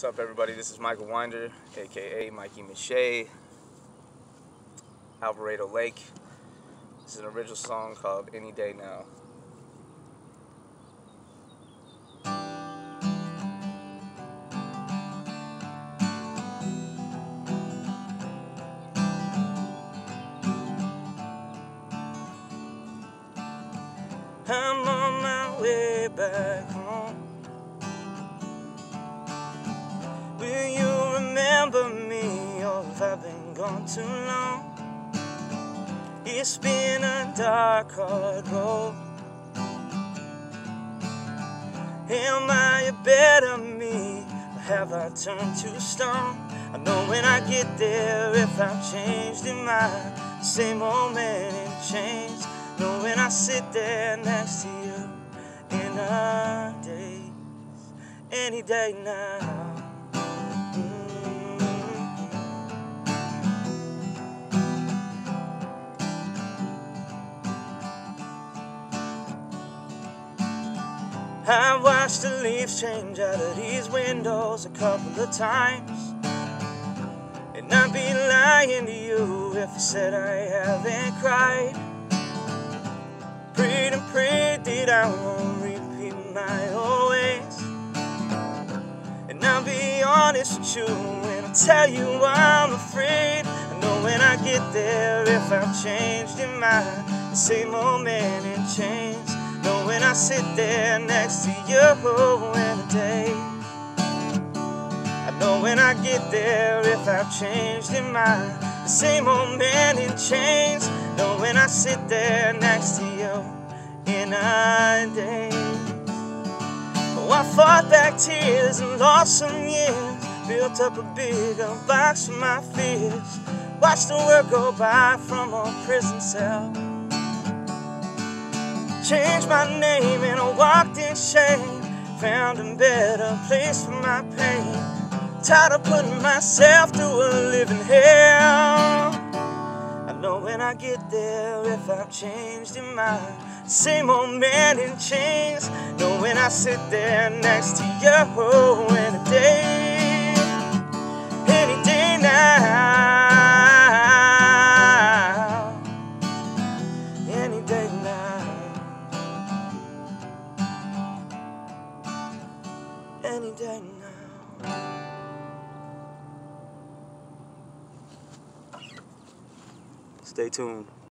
What's up, everybody? This is Michael Winder, aka Mikey Miche, Alvarado Lake. This is an original song called Any Day Now. I'm on my way back home. You remember me oh, or have I been gone too long? It's been a dark, hard road. Am I a better me or have I turned to stone? I know when I get there if I've changed in my same old man in chains. Know when I sit there next to you in our days, any day now. I've watched the leaves change out of these windows a couple of times. And I'd be lying to you if I said I haven't cried. Prayed and prayed that I won't repeat my old ways. And I'll be honest with you when I tell you I'm afraid. I know when I get there if I've changed in my same old man in chains. Know when I sit there next to you in a day. I know when I get there if I've changed in my same old man in chains. Know when I sit there next to you in a day. Oh, I fought back tears and lost some years. Built up a bigger box for my fears. Watched the world go by from a prison cell. Changed my name and I walked in shame. Found a better place for my pain. Tired of putting myself through a living hell. I know when I get there if I've changed in my same old man in chains. Know when I sit there next to you oh, in a day, any day now. Stay tuned.